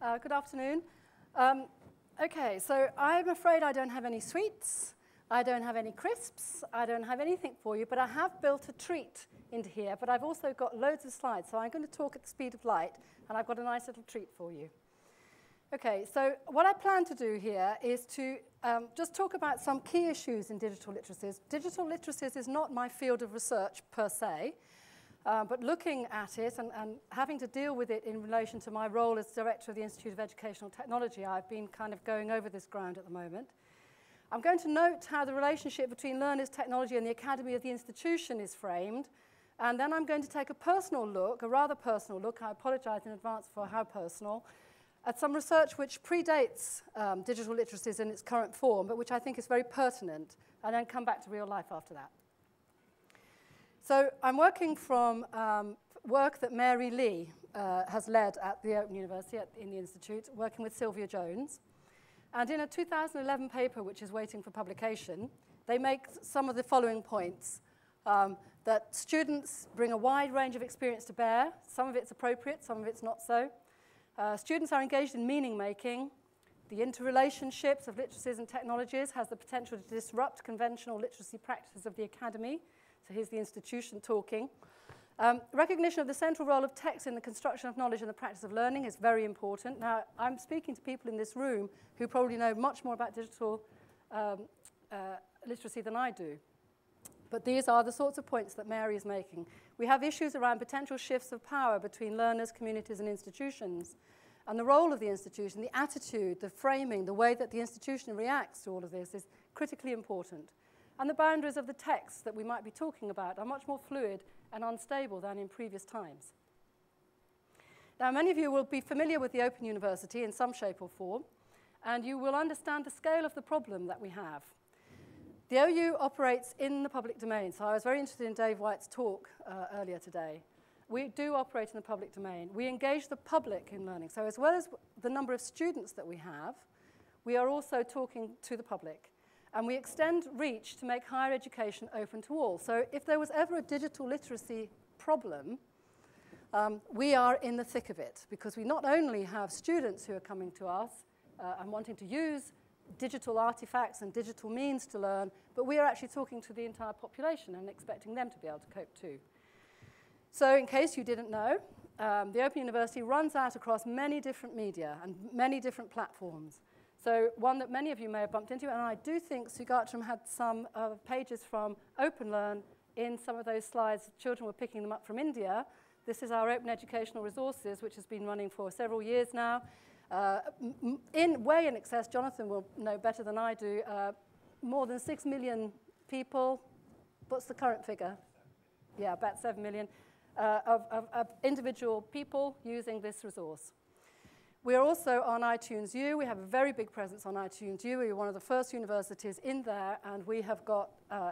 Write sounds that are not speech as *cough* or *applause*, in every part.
Uh, good afternoon. Um, okay, so I'm afraid I don't have any sweets. I don't have any crisps. I don't have anything for you, but I have built a treat into here. But I've also got loads of slides, so I'm going to talk at the speed of light, and I've got a nice little treat for you. Okay, so what I plan to do here is to um, just talk about some key issues in digital literacies. Digital literacies is not my field of research per se, uh, but looking at it and, and having to deal with it in relation to my role as director of the Institute of Educational Technology, I've been kind of going over this ground at the moment. I'm going to note how the relationship between learners, technology and the academy of the institution is framed, and then I'm going to take a personal look, a rather personal look, I apologize in advance for how personal, at some research which predates um, digital literacies in its current form, but which I think is very pertinent, and then come back to real life after that. So I'm working from um, work that Mary Lea uh, has led at the Open University at, in the Institute, working with Sylvia Jones. And in a 2011 paper, which is waiting for publication, they make some of the following points. Um, that students bring a wide range of experience to bear. Some of it's appropriate, some of it's not so. Uh, students are engaged in meaning making. The interrelationships of literacies and technologies has the potential to disrupt conventional literacy practices of the academy. So here's the institution talking. Um, recognition of the central role of text in the construction of knowledge and the practice of learning is very important. Now, I'm speaking to people in this room who probably know much more about digital um, uh, literacy than I do. But these are the sorts of points that Mary is making. We have issues around potential shifts of power between learners, communities, and institutions. And the role of the institution, the attitude, the framing, the way that the institution reacts to all of this is critically important. And the boundaries of the text that we might be talking about are much more fluid and unstable than in previous times. Now, many of you will be familiar with the Open University in some shape or form, and you will understand the scale of the problem that we have. The OU operates in the public domain, so I was very interested in Dave White's talk uh, earlier today. We do operate in the public domain. We engage the public in learning. So as well as the number of students that we have, we are also talking to the public. And we extend reach to make higher education open to all. So if there was ever a digital literacy problem, um, we are in the thick of it because we not only have students who are coming to us uh, and wanting to use digital artifacts and digital means to learn, but we are actually talking to the entire population and expecting them to be able to cope too. So in case you didn't know, um, the Open University runs out across many different media and many different platforms. So one that many of you may have bumped into, and I do think Sugatram had some uh, pages from OpenLearn in some of those slides. Children were picking them up from India. This is our Open Educational Resources, which has been running for several years now. Uh, in way in excess, Jonathan will know better than I do, uh, more than 6 million people. What's the current figure? Yeah, about 7 million uh, of, of, of individual people using this resource. We are also on iTunes U. We have a very big presence on iTunes U. We are one of the first universities in there, and we have got uh,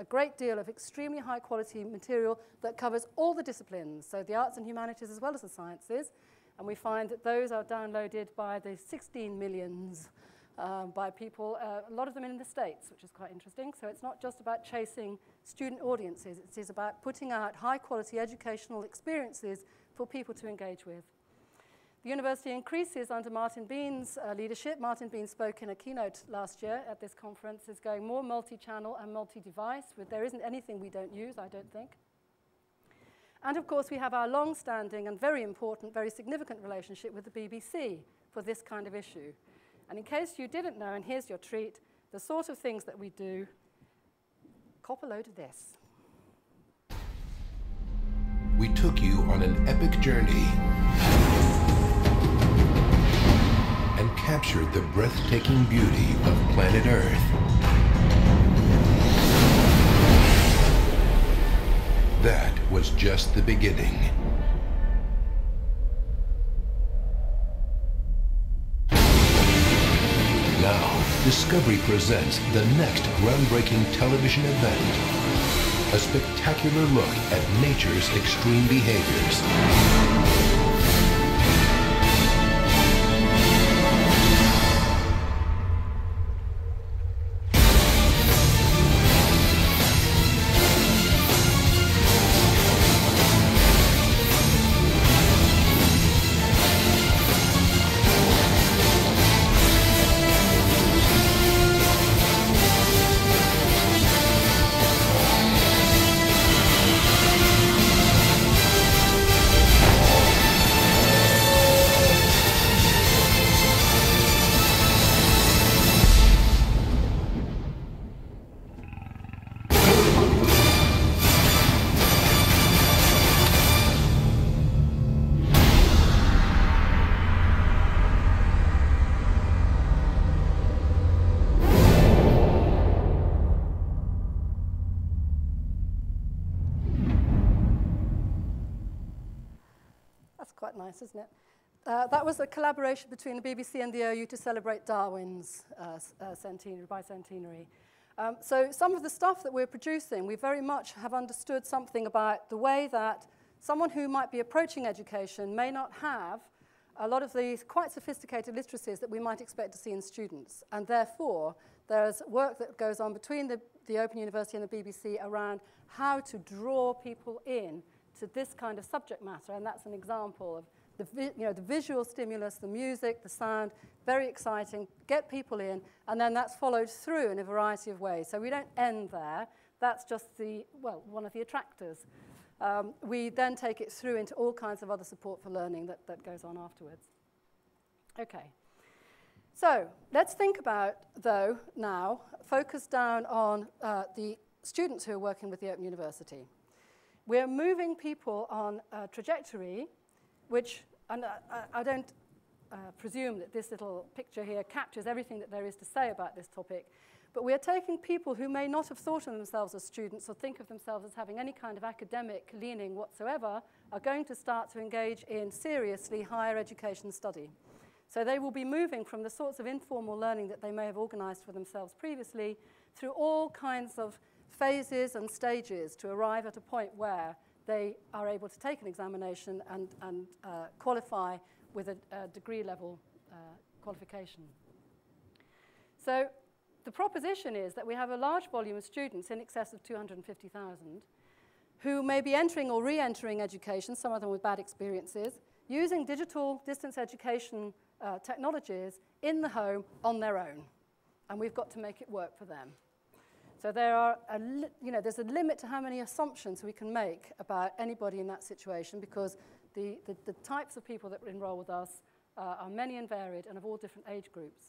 a, a great deal of extremely high quality material that covers all the disciplines, so the arts and humanities as well as the sciences. And we find that those are downloaded by the 16 millions um, by people, uh, a lot of them in the States, which is quite interesting. So it's not just about chasing student audiences, it is about putting out high quality educational experiences for people to engage with. The university increases under Martin Bean's uh, leadership. Martin Bean spoke in a keynote last year at this conference, is going more multi-channel and multi-device. There isn't anything we don't use, I don't think. And of course, we have our long-standing and very important, very significant relationship with the BBC for this kind of issue. And in case you didn't know, and here's your treat, the sort of things that we do, cop a load of this. We took you on an epic journey and captured the breathtaking beauty of planet Earth. That was just the beginning. Now, Discovery presents the next groundbreaking television event. A spectacular look at nature's extreme behaviors. Quite nice, isn't it? Uh, that was a collaboration between the BBC and the OU to celebrate Darwin's uh, uh, centenary, bicentenary. Um, so some of the stuff that we're producing, we very much have understood something about the way that someone who might be approaching education may not have a lot of these quite sophisticated literacies that we might expect to see in students. And therefore, there's work that goes on between the, the Open University and the BBC around how to draw people in to this kind of subject matter. And that's an example of the, you know, the visual stimulus, the music, the sound, very exciting, get people in, and then that's followed through in a variety of ways. So we don't end there. That's just the, well, one of the attractors. Um, we then take it through into all kinds of other support for learning that, that goes on afterwards. Okay. So let's think about, though, now, focus down on uh, the students who are working with the Open University. We're moving people on a trajectory which, and I, I don't uh, presume that this little picture here captures everything that there is to say about this topic, but we are taking people who may not have thought of themselves as students or think of themselves as having any kind of academic leaning whatsoever, are going to start to engage in seriously higher education study. So they will be moving from the sorts of informal learning that they may have organized for themselves previously through all kinds of phases and stages to arrive at a point where they are able to take an examination and, and uh, qualify with a, a degree level uh, qualification. So the proposition is that we have a large volume of students in excess of 250,000 who may be entering or re-entering education, some of them with bad experiences, using digital distance education uh, technologies in the home on their own. And we've got to make it work for them. So there are a you know, there's a limit to how many assumptions we can make about anybody in that situation because the, the, the types of people that enroll with us uh, are many and varied and of all different age groups.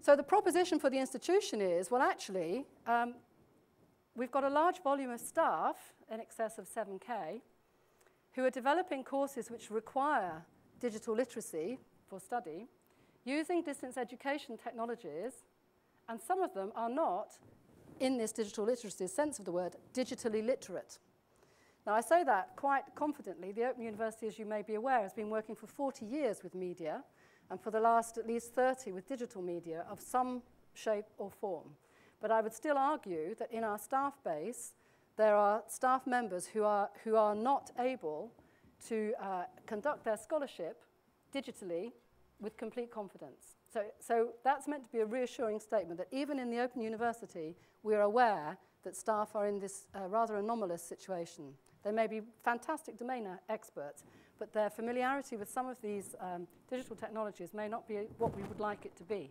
So the proposition for the institution is, well, actually, um, we've got a large volume of staff, in excess of 7K, who are developing courses which require digital literacy for study, using distance education technologies, and some of them are not in this digital literacy sense of the word, digitally literate. Now, I say that quite confidently. The Open University, as you may be aware, has been working for 40 years with media, and for the last at least 30 with digital media of some shape or form. But I would still argue that in our staff base, there are staff members who are, who are not able to uh, conduct their scholarship digitally with complete confidence. So, so that's meant to be a reassuring statement that even in the Open University, we are aware that staff are in this uh, rather anomalous situation. They may be fantastic domain experts, but their familiarity with some of these um, digital technologies may not be what we would like it to be.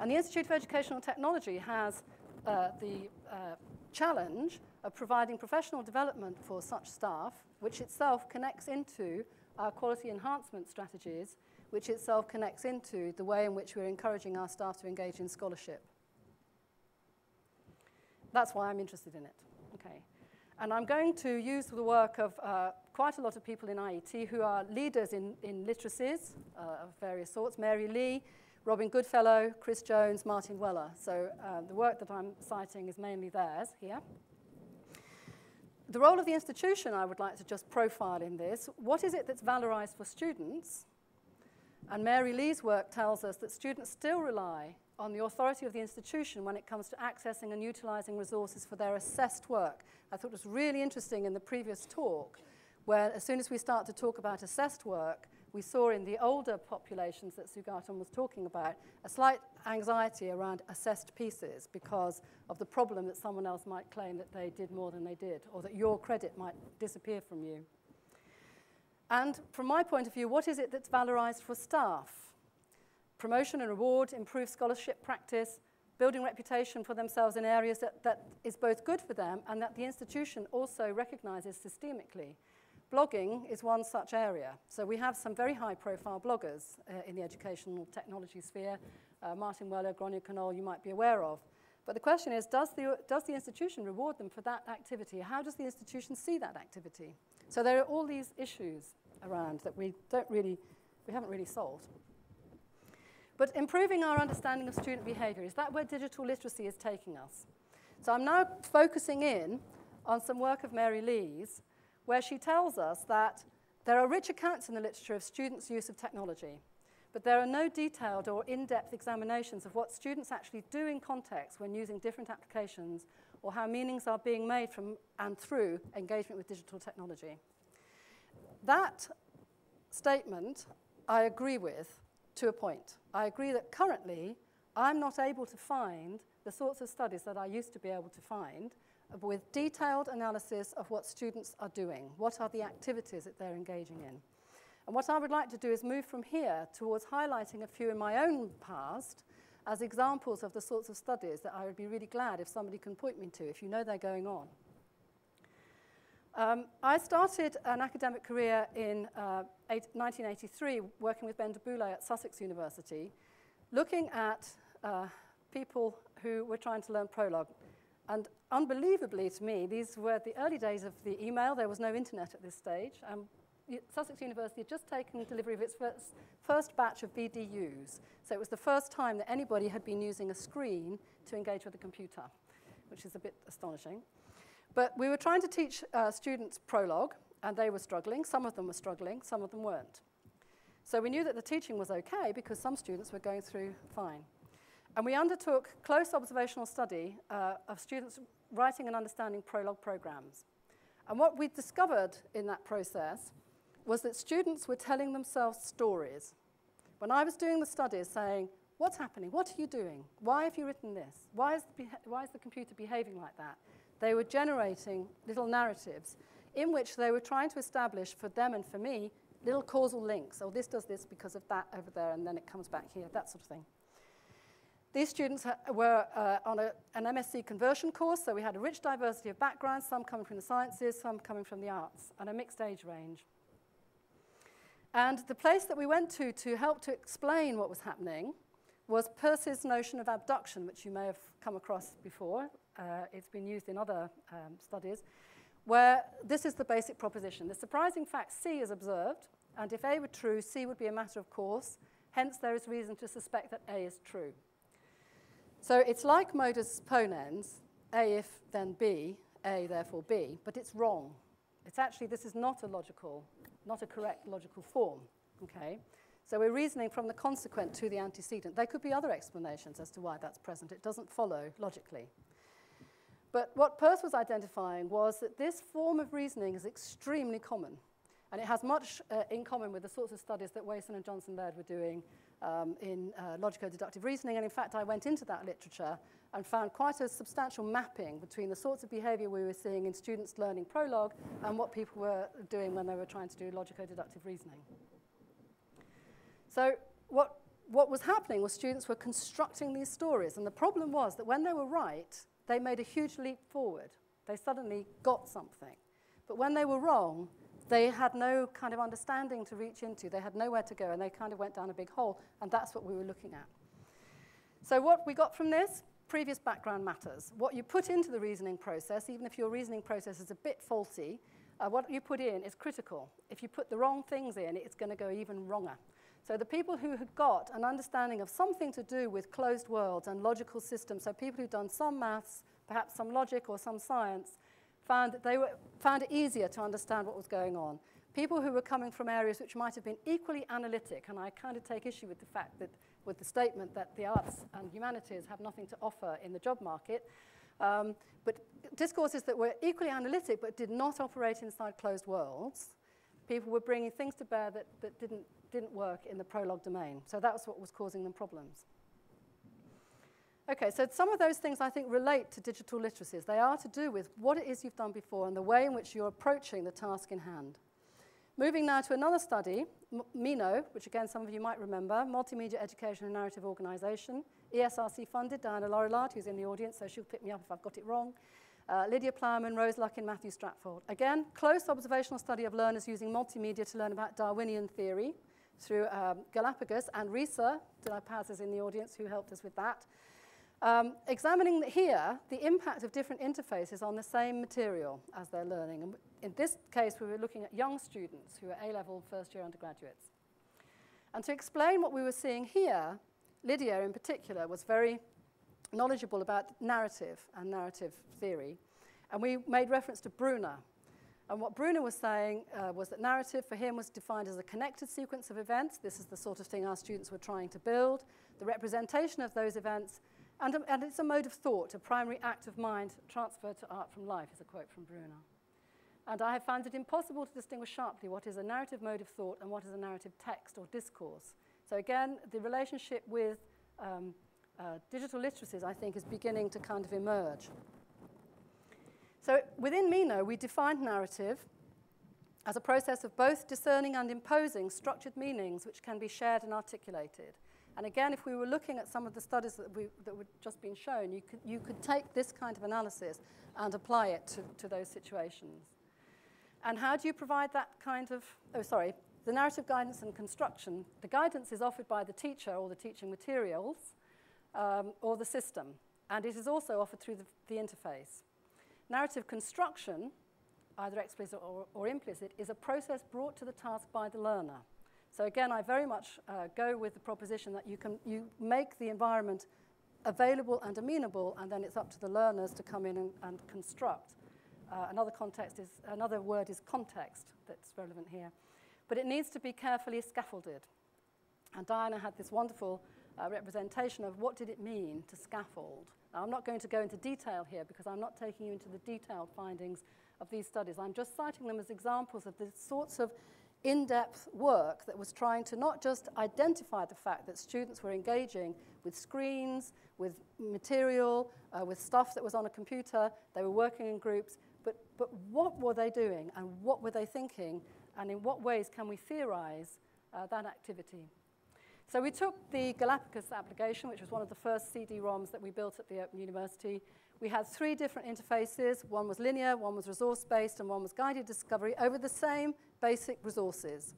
And the Institute for Educational Technology has uh, the uh, challenge of providing professional development for such staff, which itself connects into our quality enhancement strategies which itself connects into the way in which we're encouraging our staff to engage in scholarship. That's why I'm interested in it. Okay. And I'm going to use the work of uh, quite a lot of people in IET who are leaders in, in literacies uh, of various sorts, Mary Lea, Robin Goodfellow, Chris Jones, Martin Weller. So uh, the work that I'm citing is mainly theirs here. The role of the institution I would like to just profile in this. What is it that's valorized for students? And Mary Lea's work tells us that students still rely on the authority of the institution when it comes to accessing and utilizing resources for their assessed work. I thought it was really interesting in the previous talk, where as soon as we start to talk about assessed work, we saw in the older populations that Sugatan was talking about a slight anxiety around assessed pieces because of the problem that someone else might claim that they did more than they did, or that your credit might disappear from you. And from my point of view, what is it that's valorized for staff? Promotion and reward, improved scholarship practice, building reputation for themselves in areas that, that is both good for them and that the institution also recognizes systemically. Blogging is one such area. So we have some very high profile bloggers uh, in the educational technology sphere. Uh, Martin Weller, Gráinne Conole, you might be aware of. But the question is, does the, does the institution reward them for that activity? How does the institution see that activity? So there are all these issues around that we don't really, we haven't really solved. But improving our understanding of student behavior, is that where digital literacy is taking us? So I'm now focusing in on some work of Mary Lea's, where she tells us that There are rich accounts in the literature of students' use of technology, but there are no detailed or in-depth examinations of what students actually do in context when using different applications or how meanings are being made from and through engagement with digital technology. That statement I agree with to a point. I agree that currently I'm not able to find the sorts of studies that I used to be able to find with detailed analysis of what students are doing, what are the activities that they're engaging in. And what I would like to do is move from here towards highlighting a few in my own past as examples of the sorts of studies that I would be really glad if somebody can point me to, if you know they're going on. Um, I started an academic career in uh, 1983 working with Ben du Boulay at Sussex University, looking at uh, people who were trying to learn Prolog. And unbelievably to me, these were the early days of the email. There was no internet at this stage. Sussex University had just taken delivery of its first, first batch of VDUs. So it was the first time that anybody had been using a screen to engage with a computer, which is a bit astonishing. But we were trying to teach uh, students Prolog, and they were struggling. Some of them were struggling, some of them weren't. So we knew that the teaching was okay because some students were going through fine. And we undertook close observational study uh, of students writing and understanding Prolog programs. And what we discovered in that process was that students were telling themselves stories. When I was doing the studies saying, what's happening? What are you doing? Why have you written this? Why is the, why is the computer behaving like that? They were generating little narratives in which they were trying to establish for them and for me little causal links. Oh, this does this because of that over there, and then it comes back here, that sort of thing. These students were uh, on a, an MSc conversion course, so we had a rich diversity of backgrounds, some coming from the sciences, some coming from the arts, and a mixed age range. And the place that we went to to help to explain what was happening was Peirce's notion of abduction, which you may have come across before. Uh, it's been used in other um, studies, where this is the basic proposition. The surprising fact C is observed, and if A were true, C would be a matter of course. Hence, there is reason to suspect that A is true. So it's like modus ponens, A if then B, A therefore B, but it's wrong. It's actually, this is not a logical, not a correct logical form, okay? So we're reasoning from the consequent to the antecedent. There could be other explanations as to why that's present. It doesn't follow logically. But what Peirce was identifying was that this form of reasoning is extremely common. And it has much uh, in common with the sorts of studies that Wason and Johnson Laird were doing um, in uh, logico-deductive reasoning. And in fact, I went into that literature and found quite a substantial mapping between the sorts of behavior we were seeing in students learning Prolog and what people were doing when they were trying to do logico-deductive reasoning. So what, what was happening was students were constructing these stories. And the problem was that when they were right, they made a huge leap forward. They suddenly got something. But when they were wrong, they had no kind of understanding to reach into. They had nowhere to go, and they kind of went down a big hole, and that's what we were looking at. So what we got from this, previous background matters. What you put into the reasoning process, even if your reasoning process is a bit faulty, uh, what you put in is critical. If you put the wrong things in, it's going to go even wronger. So the people who had got an understanding of something to do with closed worlds and logical systems, so people who'd done some maths, perhaps some logic or some science, found that they were, found it easier to understand what was going on. People who were coming from areas which might have been equally analytic, and I kind of take issue with the fact that, with the statement that the arts and humanities have nothing to offer in the job market, um, but discourses that were equally analytic but did not operate inside closed worlds, people were bringing things to bear that, that didn't, didn't work in the Prolog domain. So that was what was causing them problems. Okay, so some of those things I think relate to digital literacies. They are to do with what it is you've done before and the way in which you're approaching the task in hand. Moving now to another study, MENO, which again some of you might remember, Multimedia Education and Narrative Organization, ESRC funded, Diana Laurillard, who's in the audience, so she'll pick me up if I've got it wrong. Uh, Lydia Plowman, Rose Luckin, Matthew Stratfold. Again, close observational study of learners using multimedia to learn about Darwinian theory through um, Galapagos, and Risa, Paz is in the audience, who helped us with that. Um, examining here the impact of different interfaces on the same material as they're learning. And in this case, we were looking at young students who are A-level first-year undergraduates. And to explain what we were seeing here, Lydia in particular was very knowledgeable about narrative and narrative theory. And we made reference to Bruner. And what Bruner was saying uh, was that narrative for him was defined as a connected sequence of events. This is the sort of thing our students were trying to build. The representation of those events, and, and it's a mode of thought, a primary act of mind transferred to art from life, is a quote from Bruner. And I have found it impossible to distinguish sharply what is a narrative mode of thought and what is a narrative text or discourse. So again, the relationship with um, uh, digital literacies, I think, is beginning to kind of emerge. So within Meno, we defined narrative as a process of both discerning and imposing structured meanings which can be shared and articulated. And again, if we were looking at some of the studies that, we, that were just been shown, you could, you could take this kind of analysis and apply it to, to those situations. And how do you provide that kind of, oh, sorry, the narrative guidance and construction, the guidance is offered by the teacher or the teaching materials um, or the system. And it is also offered through the, the interface. Narrative construction, either explicit or, or, implicit, is a process brought to the task by the learner. So again, I very much uh, go with the proposition that you can you make the environment available and amenable, and then it's up to the learners to come in and, and construct. Uh, another context is another word is context that's relevant here, but it needs to be carefully scaffolded. And Diana had this wonderful uh, representation of what did it mean to scaffold. Now, I'm not going to go into detail here because I'm not taking you into the detailed findings of these studies. I'm just citing them as examples of the sorts of in-depth work that was trying to not just identify the fact that students were engaging with screens, with material, uh, with stuff that was on a computer, they were working in groups, but, but what were they doing and what were they thinking and in what ways can we theorize uh, that activity? So we took the Galapagos application, which was one of the first CD-ROMs that we built at the Open University. We had three different interfaces. One was linear, one was resource-based, and one was guided discovery over the same basic resources.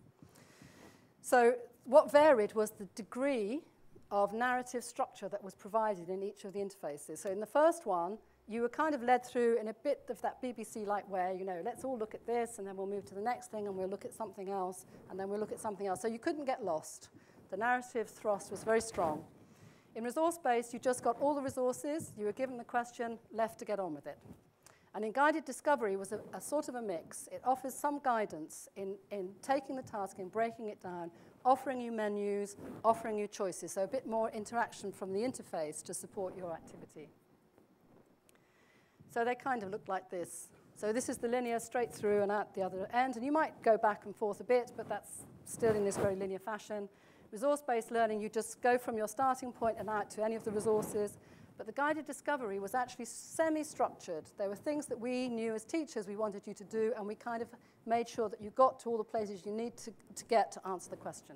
So what varied was the degree of narrative structure that was provided in each of the interfaces. So in the first one, you were kind of led through in a bit of that BBC-like way, you know, let's all look at this, and then we'll move to the next thing, and we'll look at something else, and then we'll look at something else. So you couldn't get lost. The narrative thrust was very strong. In resource-based, you just got all the resources, you were given the question, left to get on with it. And in guided discovery was a, a sort of a mix. It offers some guidance in, in taking the task, in breaking it down, offering you menus, offering you choices, so a bit more interaction from the interface to support your activity. So they kind of look like this. So this is the linear straight through and out the other end, and you might go back and forth a bit, but that's still in this very linear fashion. Resource-based learning, you just go from your starting point and out to any of the resources. But the guided discovery was actually semi-structured. There were things that we knew as teachers we wanted you to do, and we kind of made sure that you got to all the places you need to, to get to answer the question.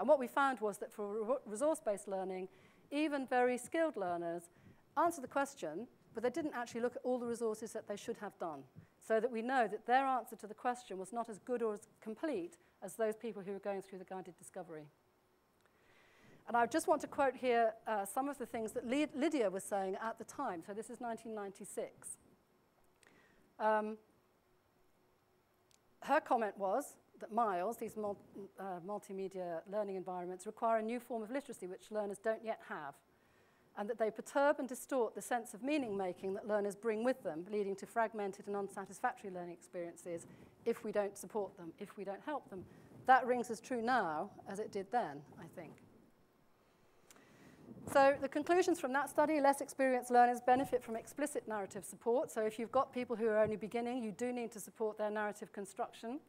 And what we found was that for resource-based learning, even very skilled learners answered the question, but they didn't actually look at all the resources that they should have done. So that we know that their answer to the question was not as good or as complete as those people who were going through the guided discovery. And I just want to quote here uh, some of the things that Lydia was saying at the time. So this is 1996. Um, her comment was that MILES, these mul uh, multimedia learning environments, require a new form of literacy which learners don't yet have, and that they perturb and distort the sense of meaning making that learners bring with them, leading to fragmented and unsatisfactory learning experiences if we don't support them, if we don't help them. That rings as true now as it did then, I think. So the conclusions from that study, less experienced learners benefit from explicit narrative support. So if you've got people who are only beginning, you do need to support their narrative construction.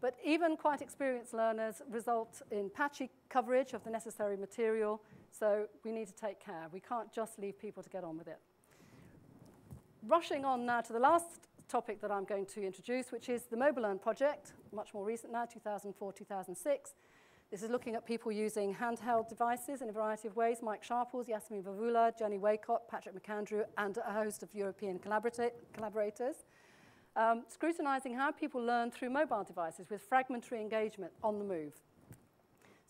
But even quite experienced learners result in patchy coverage of the necessary material, so we need to take care. We can't just leave people to get on with it. Rushing on now to the last topic that I'm going to introduce, which is the MobiLearn project, much more recent now, 2004-2006. This is looking at people using handheld devices in a variety of ways. Mike Sharples, Yasmin Vavoula, Jenny Waycott, Patrick McAndrew, and a host of European collaborators. Um, scrutinizing how people learn through mobile devices with fragmentary engagement on the move.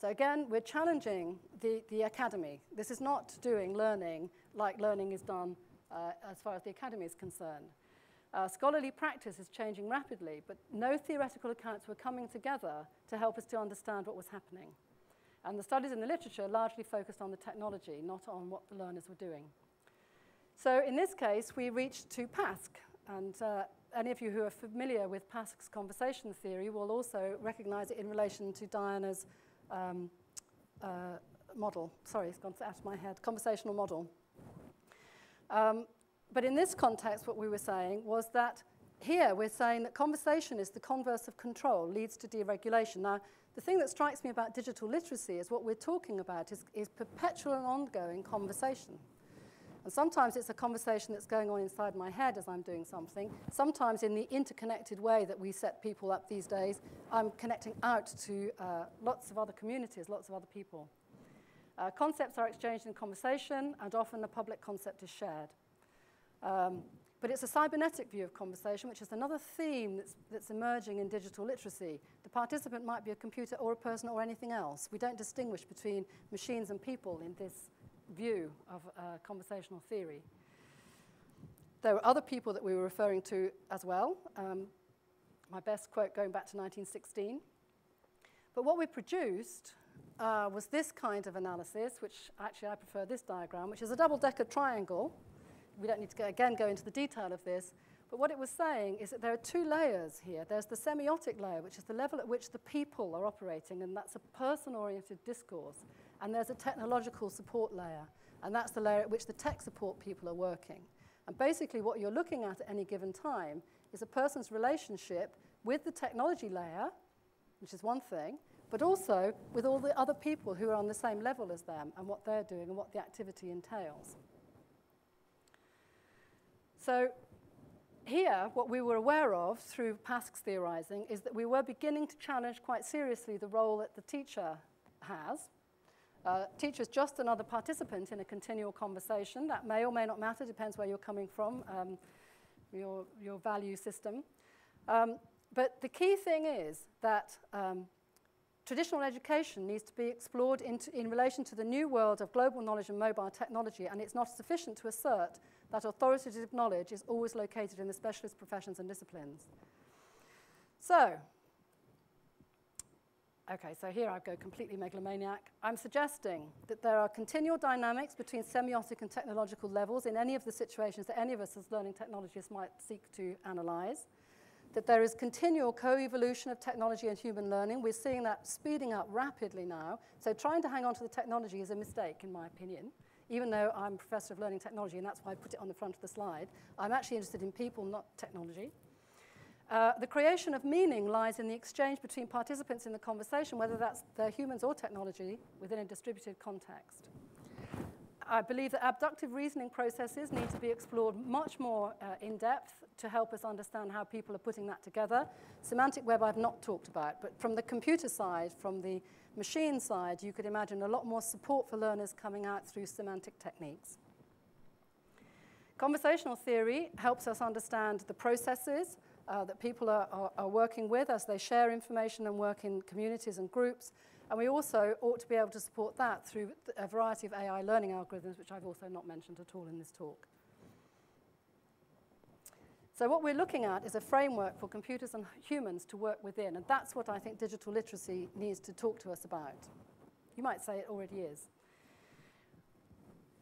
So again, we're challenging the, the academy. This is not doing learning like learning is done uh, as far as the academy is concerned. Uh, scholarly practice is changing rapidly, but no theoretical accounts were coming together to help us to understand what was happening. And the studies in the literature largely focused on the technology, not on what the learners were doing. So in this case, we reached to Pask, and uh, any of you who are familiar with Pask's conversation theory will also recognize it in relation to Diana's um, uh, model. Sorry, it's gone out of my head. Conversational model. Um, but in this context, what we were saying was that here we're saying that conversation is the converse of control, leads to deregulation. Now, the thing that strikes me about digital literacy is what we're talking about is, is perpetual and ongoing conversation. And sometimes it's a conversation that's going on inside my head as I'm doing something. Sometimes, in the interconnected way that we set people up these days, I'm connecting out to uh, lots of other communities, lots of other people. Uh, concepts are exchanged in conversation, and often the public concept is shared. Um, but it's a cybernetic view of conversation, which is another theme that's, that's emerging in digital literacy. The participant might be a computer or a person or anything else. We don't distinguish between machines and people in this view of uh, conversational theory. There were other people that we were referring to as well. Um, my best quote going back to 1916. But what we produced uh, was this kind of analysis, which actually I prefer this diagram, which is a double-decker triangle we don't need to go, again go into the detail of this, but what it was saying is that there are two layers here. There's the semiotic layer, which is the level at which the people are operating, and that's a person-oriented discourse. And there's a technological support layer, and that's the layer at which the tech support people are working. And basically what you're looking at at any given time is a person's relationship with the technology layer, which is one thing, but also with all the other people who are on the same level as them and what they're doing and what the activity entails. So here, what we were aware of through Pask's theorizing is that we were beginning to challenge quite seriously the role that the teacher has. Uh, teacher is just another participant in a continual conversation. That may or may not matter, depends where you're coming from, um, your, your value system. Um, but the key thing is that um, traditional education needs to be explored into, in relation to the new world of global knowledge and mobile technology, and it's not sufficient to assert that authoritative knowledge is always located in the specialist professions and disciplines. So, okay, so here I go completely megalomaniac. I'm suggesting that there are continual dynamics between semiotic and technological levels in any of the situations that any of us as learning technologists might seek to analyze. That there is continual co-evolution of technology and human learning. We're seeing that speeding up rapidly now. So trying to hang on to the technology is a mistake, in my opinion even though I'm professor of learning technology, and that's why I put it on the front of the slide, I'm actually interested in people, not technology. Uh, the creation of meaning lies in the exchange between participants in the conversation, whether that's they're humans or technology, within a distributed context. I believe that abductive reasoning processes need to be explored much more uh, in depth to help us understand how people are putting that together. Semantic web I've not talked about, but from the computer side, from the machine side, you could imagine a lot more support for learners coming out through semantic techniques. Conversational theory helps us understand the processes uh, that people are, are, are working with as they share information and work in communities and groups. And we also ought to be able to support that through a variety of AI learning algorithms, which I've also not mentioned at all in this talk. So what we're looking at is a framework for computers and humans to work within, and that's what I think digital literacy needs to talk to us about. You might say it already is.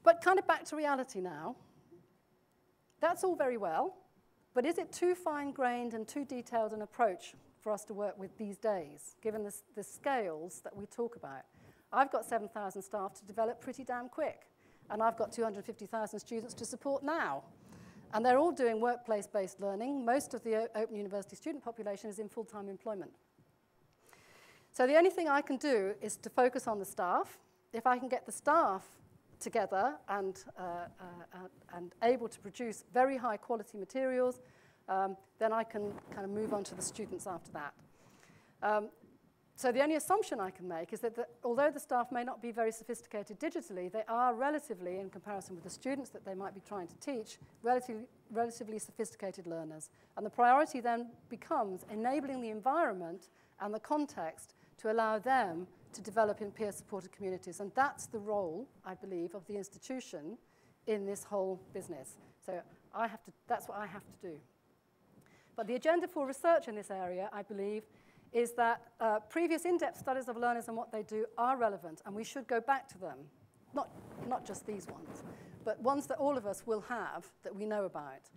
But kind of back to reality now. That's all very well, but is it too fine-grained and too detailed an approach for us to work with these days, given the, the scales that we talk about? I've got 7,000 staff to develop pretty damn quick, and I've got 250,000 students to support now. And they're all doing workplace-based learning. Most of the Open University student population is in full-time employment. So the only thing I can do is to focus on the staff. If I can get the staff together and, uh, uh, and able to produce very high quality materials, um, then I can kind of move on to the students after that. Um, so the only assumption I can make is that the, although the staff may not be very sophisticated digitally, they are relatively, in comparison with the students that they might be trying to teach, relatively, relatively sophisticated learners. And the priority then becomes enabling the environment and the context to allow them to develop in peer-supported communities. And that's the role, I believe, of the institution in this whole business. So I have to, that's what I have to do. But the agenda for research in this area, I believe, is that uh, previous in-depth studies of learners and what they do are relevant, and we should go back to them. Not, not just these ones, but ones that all of us will have that we know about.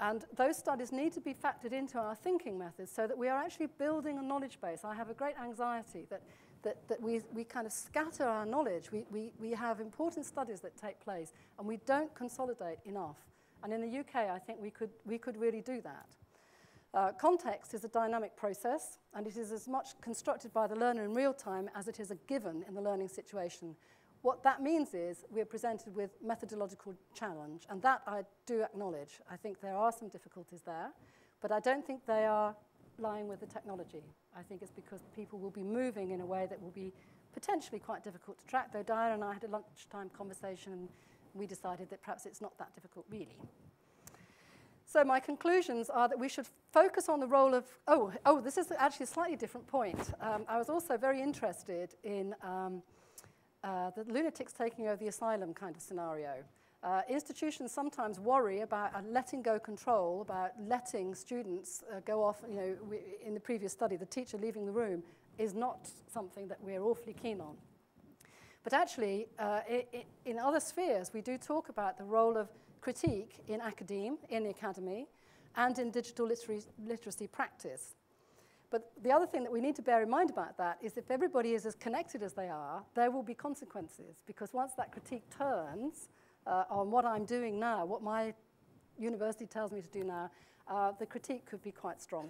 And those studies need to be factored into our thinking methods so that we are actually building a knowledge base. I have a great anxiety that, that, that we, we kind of scatter our knowledge. We, we, we have important studies that take place, and we don't consolidate enough. And in the UK, I think we could, we could really do that. Uh, context is a dynamic process, and it is as much constructed by the learner in real time as it is a given in the learning situation. What that means is we're presented with methodological challenge, and that I do acknowledge. I think there are some difficulties there, but I don't think they are lying with the technology. I think it's because people will be moving in a way that will be potentially quite difficult to track, though Dyer and I had a lunchtime conversation and we decided that perhaps it's not that difficult really. So my conclusions are that we should focus on the role of, oh, oh this is actually a slightly different point. Um, I was also very interested in um, uh, the lunatics taking over the asylum kind of scenario. Uh, institutions sometimes worry about uh, letting go control, about letting students uh, go off. You know, we, in the previous study, the teacher leaving the room is not something that we're awfully keen on. But actually, uh, in other spheres, we do talk about the role of critique in academe, in the academy, and in digital literacy, literacy practice. But the other thing that we need to bear in mind about that is if everybody is as connected as they are, there will be consequences. Because once that critique turns uh, on what I'm doing now, what my university tells me to do now, uh, the critique could be quite strong.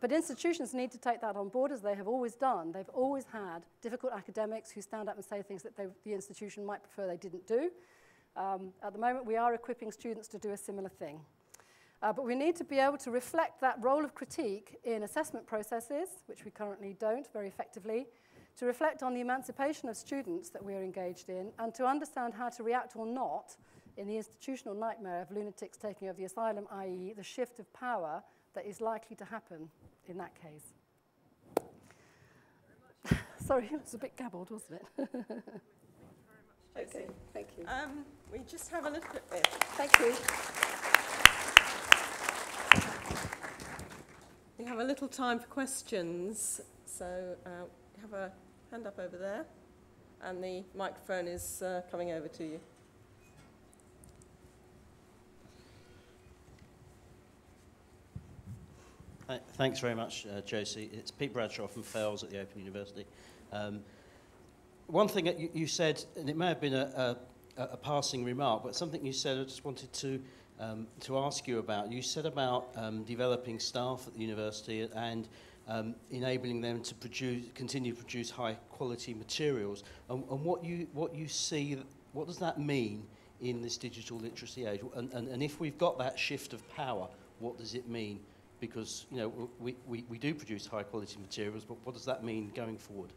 But institutions need to take that on board as they have always done. They've always had difficult academics who stand up and say things that they, the institution might prefer they didn't do. Um, at the moment, we are equipping students to do a similar thing. Uh, but we need to be able to reflect that role of critique in assessment processes, which we currently don't very effectively, to reflect on the emancipation of students that we're engaged in, and to understand how to react or not in the institutional nightmare of lunatics taking over the asylum, i.e. the shift of power that is likely to happen in that case. *laughs* Sorry, it was a bit gabbled, wasn't it? *laughs* okay, thank you. Um, we just have a little bit. Thank you. We have a little time for questions, so uh, have a hand up over there, and the microphone is uh, coming over to you. Thanks very much, uh, Josie. It's Pete Bradshaw from Fels at the Open University. Um, one thing that you, you said, and it may have been a, a, a passing remark, but something you said I just wanted to um, to ask you about. You said about um, developing staff at the university and um, enabling them to produce, continue to produce high quality materials. And, and what, you, what you see, what does that mean in this digital literacy age? And, and, and if we've got that shift of power, what does it mean? Because you know, we, we, we do produce high quality materials, but what does that mean going forward?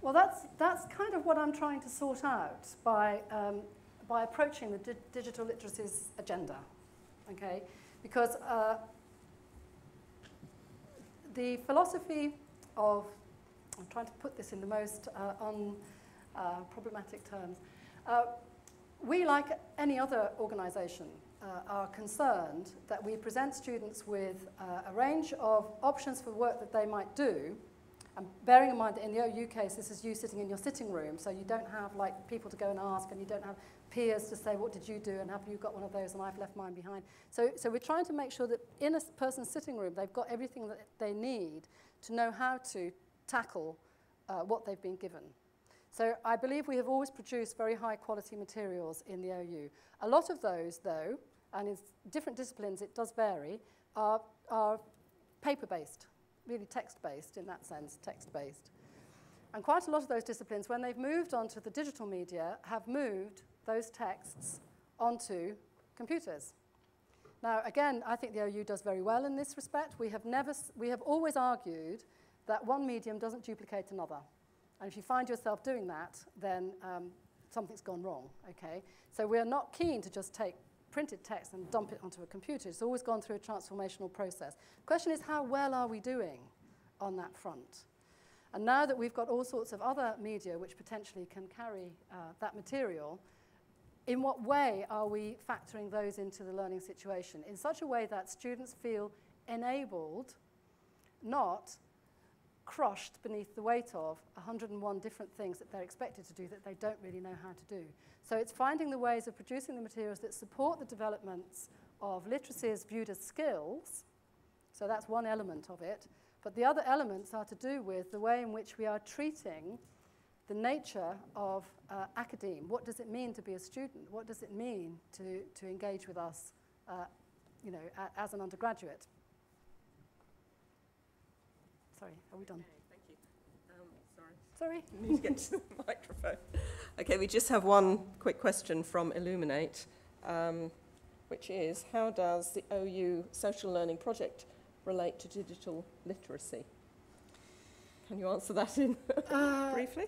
Well, that's, that's kind of what I'm trying to sort out by um, by approaching the di digital literacies agenda, okay? Because uh, the philosophy of, I'm trying to put this in the most uh, unproblematic uh, terms, uh, we, like any other organization, uh, are concerned that we present students with uh, a range of options for work that they might do and bearing in mind that in the OU case, this is you sitting in your sitting room, so you don't have like people to go and ask, and you don't have peers to say, what did you do, and have you got one of those, and I've left mine behind. So, so we're trying to make sure that in a person's sitting room, they've got everything that they need to know how to tackle uh, what they've been given. So I believe we have always produced very high quality materials in the OU. A lot of those, though, and in different disciplines it does vary, are, are paper-based, really text-based in that sense, text-based. And quite a lot of those disciplines, when they've moved onto the digital media, have moved those texts onto computers. Now, again, I think the OU does very well in this respect. We have, never, we have always argued that one medium doesn't duplicate another. And if you find yourself doing that, then um, something's gone wrong, okay? So we're not keen to just take printed text and dump it onto a computer. It's always gone through a transformational process. The question is, how well are we doing on that front? And now that we've got all sorts of other media which potentially can carry uh, that material, in what way are we factoring those into the learning situation? In such a way that students feel enabled, not crushed beneath the weight of 101 different things that they're expected to do that they don't really know how to do. So it's finding the ways of producing the materials that support the developments of literacy is viewed as skills, so that's one element of it, but the other elements are to do with the way in which we are treating the nature of uh, academe. What does it mean to be a student? What does it mean to, to engage with us, uh, you know, as an undergraduate? Sorry, are we done? Thank you. Um, sorry. Sorry. *laughs* need to get to the *laughs* microphone. Okay, we just have one quick question from Elluminate, um, which is how does the OU social learning project relate to digital literacy? Can you answer that in *laughs* Uh, briefly?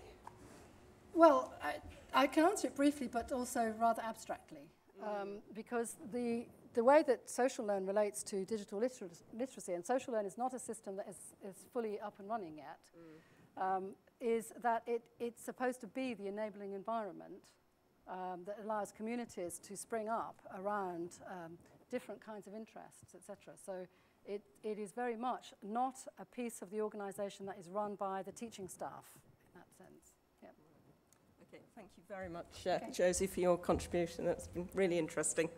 Well, I, I can answer it briefly, but also rather abstractly, um, because the, the way that SocialLearn relates to digital liter- literacy, and SocialLearn is not a system that is, is fully up and running yet, um, is that it, it's supposed to be the enabling environment um, that allows communities to spring up around um, different kinds of interests, etc. So it, it is very much not a piece of the organisation that is run by the teaching staff in that sense. Yep. Okay, thank you very much, uh, Okay. Josie, for your contribution. That's been really interesting.